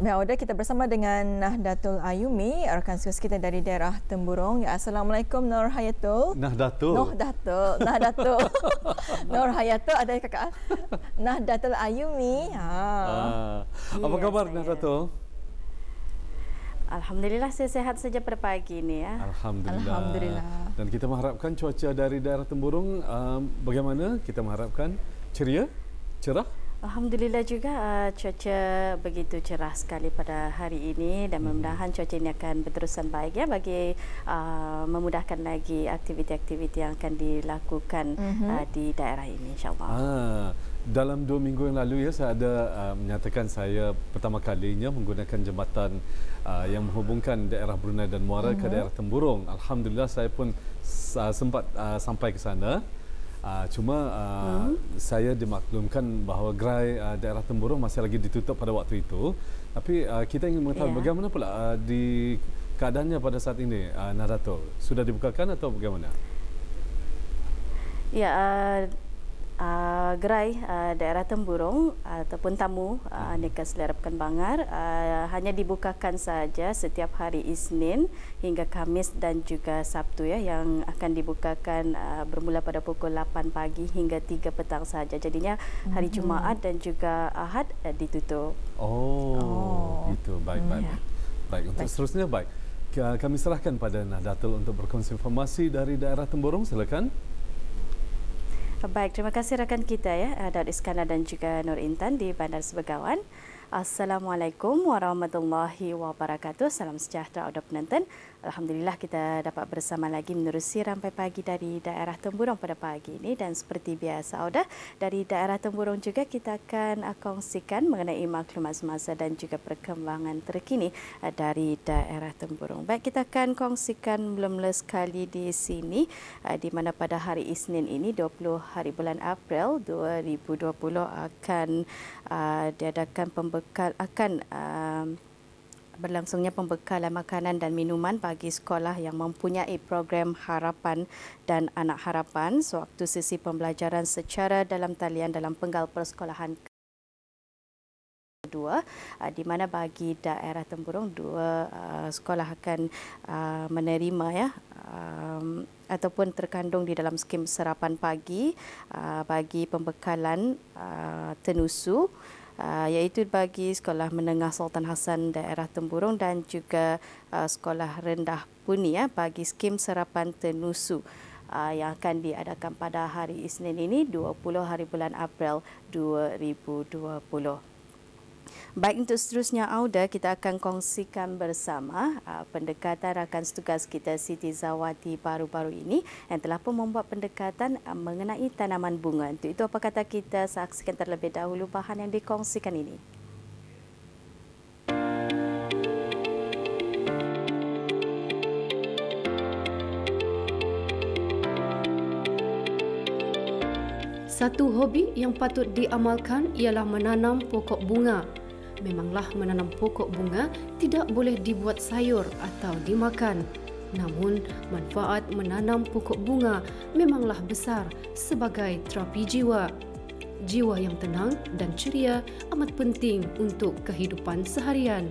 Baik, kita bersama dengan Nahdatul Ayumi, rakan sukses kita dari daerah Temburong. Ya, Assalamualaikum Nur Hayatul. Nahdatul. Nahdatul. Nahdatul. Nur Hayatul ada kakak. Nahdatul Ayumi. Ha. Ah. Apa khabar saya. Nahdatul? Alhamdulillah saya sehat saja pada pagi ini ya. Alhamdulillah. Alhamdulillah. Dan kita mengharapkan cuaca dari daerah Temburong um, bagaimana? Kita mengharapkan ceria, cerah. Alhamdulillah juga uh, cuaca begitu cerah sekali pada hari ini dan hmm. mudah-mudahan cuaca ini akan berterusan baik ya bagi uh, memudahkan lagi aktiviti-aktiviti yang akan dilakukan uh, di daerah ini insyaallah. Ah, dalam dua minggu yang lalu ya saya ada uh, menyatakan saya pertama kalinya menggunakan jambatan uh, yang menghubungkan daerah Brunei dan Muara hmm. ke daerah Temburong. Alhamdulillah saya pun uh, sempat uh, sampai ke sana. Uh, cuma uh, hmm. saya dimaklumkan bahawa gerai uh, daerah Temburong masih lagi ditutup pada waktu itu. Tapi uh, kita ingin mengetahui yeah. bagaimana pula uh, di keadaannya pada saat ini, uh, Narato. Sudah dibukakan atau bagaimana? Ya, uh, uh, gerai uh, daerah Temburong uh, ataupun tamu uh, Nikah Selera Pekan Bangar uh, hanya dibukakan saja setiap hari Isnin hingga Kamis dan juga Sabtu ya yang akan dibukakan uh, bermula pada pukul 8 pagi hingga 3 petang saja. Jadinya hari mm-hmm. Jumaat dan juga Ahad uh, ditutup. Oh, oh. itu baik baik. Mm, Baik untuk baik. seterusnya baik. Kami serahkan pada Nahdatul untuk berkongsi informasi dari daerah Temburong. Silakan. Baik, terima kasih rakan kita ya, Daud Iskandar dan juga Nur Intan di Bandar Sebegawan. Assalamualaikum warahmatullahi wabarakatuh. Salam sejahtera untuk penonton. Alhamdulillah kita dapat bersama lagi menerusi rampai pagi dari daerah Temburong pada pagi ini dan seperti biasa Audah dari daerah Temburong juga kita akan kongsikan mengenai maklumat semasa dan juga perkembangan terkini uh, dari daerah Temburong. Baik kita akan kongsikan belum sekali di sini uh, di mana pada hari Isnin ini 20 hari bulan April 2020 akan uh, diadakan pembekal akan berlangsungnya pembekalan makanan dan minuman bagi sekolah yang mempunyai program harapan dan anak harapan sewaktu sesi pembelajaran secara dalam talian dalam penggal persekolahan kedua uh, di mana bagi daerah Temburong dua uh, sekolah akan uh, menerima ya ataupun terkandung di dalam skim serapan pagi bagi pembekalan tenusu uh, iaitu bagi sekolah menengah Sultan Hasan daerah Temburong dan juga uh, sekolah rendah Puni ya bagi skim serapan tenusu uh, yang akan diadakan pada hari Isnin ini 20 hari bulan April 2020. Baik untuk seterusnya Auda kita akan kongsikan bersama uh, pendekatan rakan tugas kita Siti Zawati baru-baru ini yang telah pun membuat pendekatan uh, mengenai tanaman bunga. Untuk itu apa kata kita saksikan terlebih dahulu bahan yang dikongsikan ini. Satu hobi yang patut diamalkan ialah menanam pokok bunga memanglah menanam pokok bunga tidak boleh dibuat sayur atau dimakan. Namun, manfaat menanam pokok bunga memanglah besar sebagai terapi jiwa. Jiwa yang tenang dan ceria amat penting untuk kehidupan seharian.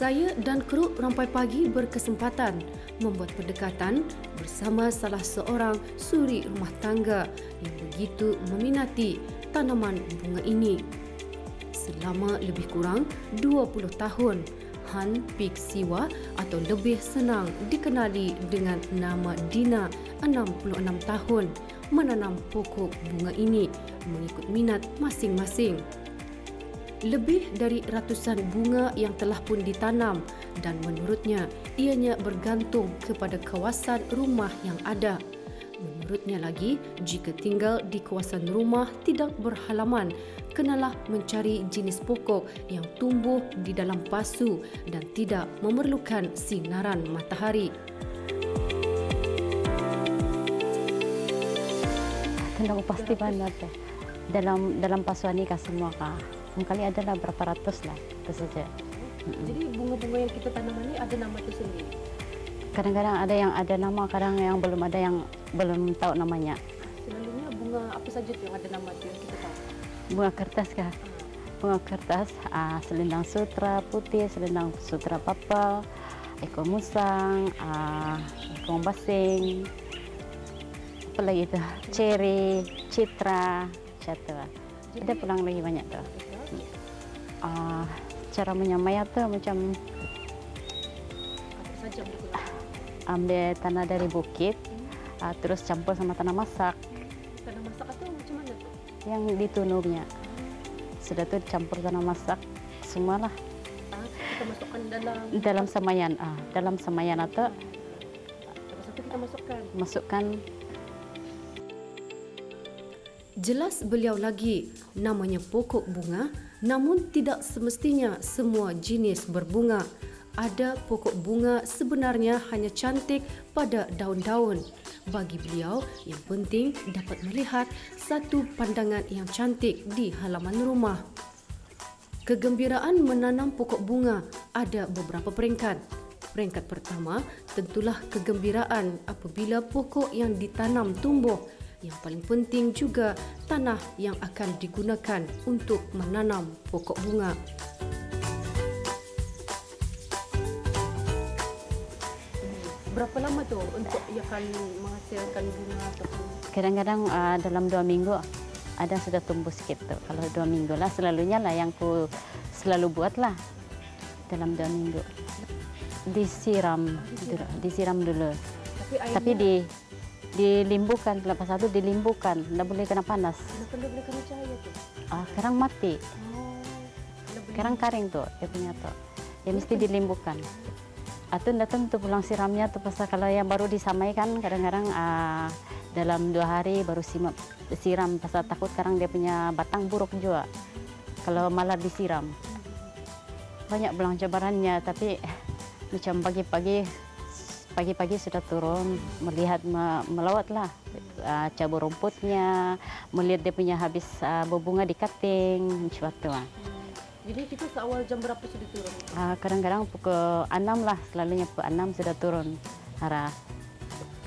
Saya dan kru Rampai Pagi berkesempatan membuat pendekatan bersama salah seorang suri rumah tangga yang begitu meminati tanaman bunga ini. Selama lebih kurang 20 tahun, Han Pik Siwa atau lebih senang dikenali dengan nama Dina 66 tahun menanam pokok bunga ini mengikut minat masing-masing lebih dari ratusan bunga yang telah pun ditanam dan menurutnya ianya bergantung kepada kawasan rumah yang ada. Menurutnya lagi, jika tinggal di kawasan rumah tidak berhalaman, kenalah mencari jenis pokok yang tumbuh di dalam pasu dan tidak memerlukan sinaran matahari. Tidak pasti benar dalam dalam pasu ini semua kah? kali adalah berapa ratus lah itu saja. Jadi bunga-bunga yang kita tanam ini ada nama itu sendiri. Kadang-kadang ada yang ada nama, kadang yang belum ada yang belum tahu namanya. Selalunya bunga apa saja yang ada nama itu yang kita tahu? bunga kertas kah? Bunga kertas, uh, selendang sutra putih, selendang sutra papa, ekor musang, uh, ekor basing, apa lagi tu? Cherry, citra, catra. Ada pulang lagi banyak tu. Uh, cara menyamai tu macam ambil tanah dari bukit, uh, terus campur sama tanah masak. Tanah masak tu macam mana tu? Yang ditunurnya. Sudah tu campur tanah masak, semualah. Ah, kita masukkan dalam Dalam semayan, ah, dalam semayan atau Lepas tu kita masukkan. masukkan Jelas beliau lagi, namanya pokok bunga, namun tidak semestinya semua jenis berbunga. Ada pokok bunga sebenarnya hanya cantik pada daun-daun. Bagi beliau, yang penting dapat melihat satu pandangan yang cantik di halaman rumah. Kegembiraan menanam pokok bunga ada beberapa peringkat. Peringkat pertama tentulah kegembiraan apabila pokok yang ditanam tumbuh. Yang paling penting juga tanah yang akan digunakan untuk menanam pokok bunga. Berapa lama tu untuk ia akan menghasilkan bunga ataupun kadang-kadang uh, dalam dua minggu ada sudah tumbuh sikit tu. Kalau dua minggu lah selalunya lah yang ku selalu buat lah dalam dua minggu. Disiram, dulu, disiram dulu. Tapi airnya Tapi di dilimbukan lepas satu dilimbukan, tidak boleh kena panas. kenapa dia boleh kena cahaya tu? Ah, sekarang mati. Oh. Sekarang karing tu dia punya tu. Ya mesti dilimbukan. Atau tidak tentu pulang siramnya tu pasal kalau yang baru disamaikan kadang-kadang ah, dalam dua hari baru siram, siram pasal takut sekarang dia punya batang buruk juga. Kalau malah disiram. Banyak belang cabarannya tapi macam pagi-pagi pagi-pagi sudah turun melihat me- melawatlah uh, cabur rumputnya melihat dia punya habis uh, berbunga di cutting macam lah. Jadi kita seawal jam berapa sudah turun? Uh, kadang-kadang pukul 6 lah, selalunya pukul 6 sudah turun.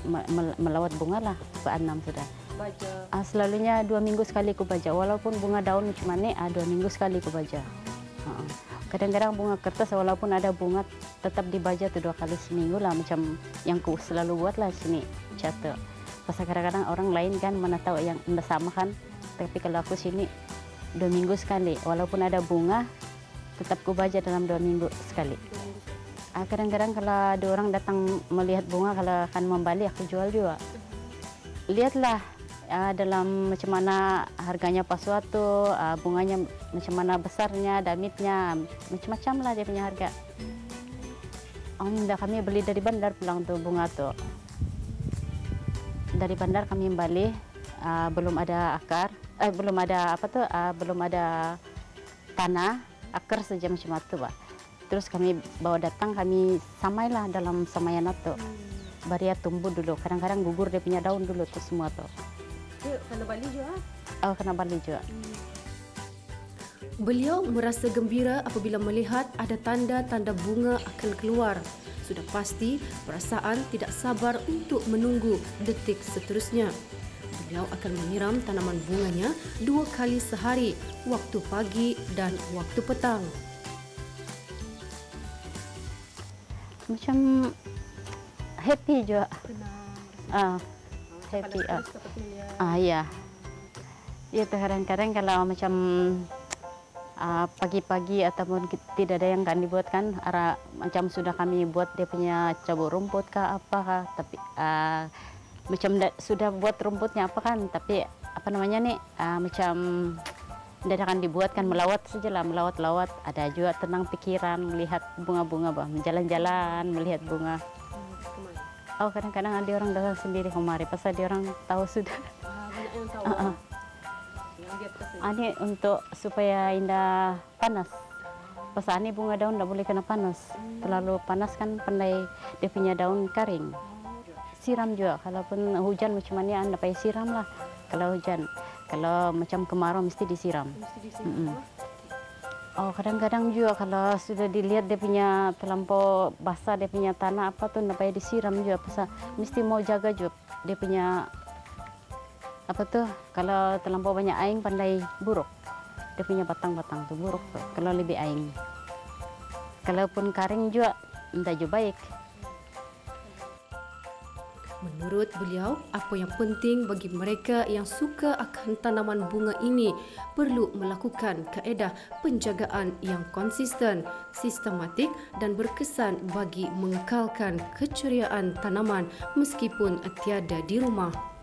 Me- melawat bunga lah, pukul 6 sudah. Baca. Uh, selalunya dua minggu sekali ku baca, walaupun bunga daun macam mana, uh, dua minggu sekali ku baca. Uh, kadang-kadang bunga kertas walaupun ada bunga tetap dibaca tu dua kali seminggu lah macam yang ku selalu buat lah sini catat. Pasal kadang-kadang orang lain kan mana tahu yang sama kan, tapi kalau aku sini dua minggu sekali, walaupun ada bunga tetap ku baca dalam dua minggu sekali. Ah, kadang-kadang kalau ada orang datang melihat bunga kalau akan membeli aku jual juga. Lihatlah ah, dalam macam mana harganya pas suatu, ah, bunganya macam mana besarnya, damitnya, macam-macam lah dia punya harga. Um, dah kami beli dari bandar pulang tu bunga tu. Dari bandar kami beli, ah, belum ada akar, eh, belum ada apa tu, ah, belum ada tanah, akar saja macam itu, Pak. Terus kami bawa datang, kami samailah dalam samayan itu. Baria tumbuh dulu, kadang-kadang gugur dia punya daun dulu tu semua tu. Dia kena balik juga. Oh, kena balik juga. Beliau merasa gembira apabila melihat ada tanda-tanda bunga akan keluar. Sudah pasti perasaan tidak sabar untuk menunggu detik seterusnya. Beliau akan menyiram tanaman bunganya dua kali sehari, waktu pagi dan waktu petang. Macam happy juga. Ah, happy. Ah, ah ya. Ya kadang-kadang kalau macam ah, pagi-pagi ataupun ki- tidak ada yang kan dibuat kan arah macam sudah kami buat dia punya cabut rumput kah apa kah tapi ah, macam da- sudah buat rumputnya apa kan tapi apa namanya nih ah, macam tidak akan dibuat kan melawat saja lah melawat-lawat ada juga tenang pikiran melihat bunga-bunga bah jalan-jalan melihat bunga oh kadang-kadang ada orang datang sendiri kemari pasal dia orang tahu sudah banyak yang tahu. Ah, ah. Yang dia. Ah, Ini untuk supaya indah panas. Pasal ini bunga daun tidak boleh kena panas. Terlalu panas kan pandai dia punya daun kering. Siram juga. Kalaupun hujan macam mana anda payah siram lah. Kalau hujan. Kalau macam kemarau mesti disiram. Mesti di sini. Oh kadang-kadang juga kalau sudah dilihat dia punya terlampau basah dia punya tanah apa tu nak payah disiram juga pasal mesti mau jaga juga dia punya apa tu kalau terlampau banyak air pandai buruk. dia punya batang-batang tu buruk tu. Kalau lebih aing. Kalaupun kering juga tidak juga baik. Menurut beliau, apa yang penting bagi mereka yang suka akan tanaman bunga ini perlu melakukan kaedah penjagaan yang konsisten, sistematik dan berkesan bagi mengekalkan keceriaan tanaman meskipun tiada di rumah.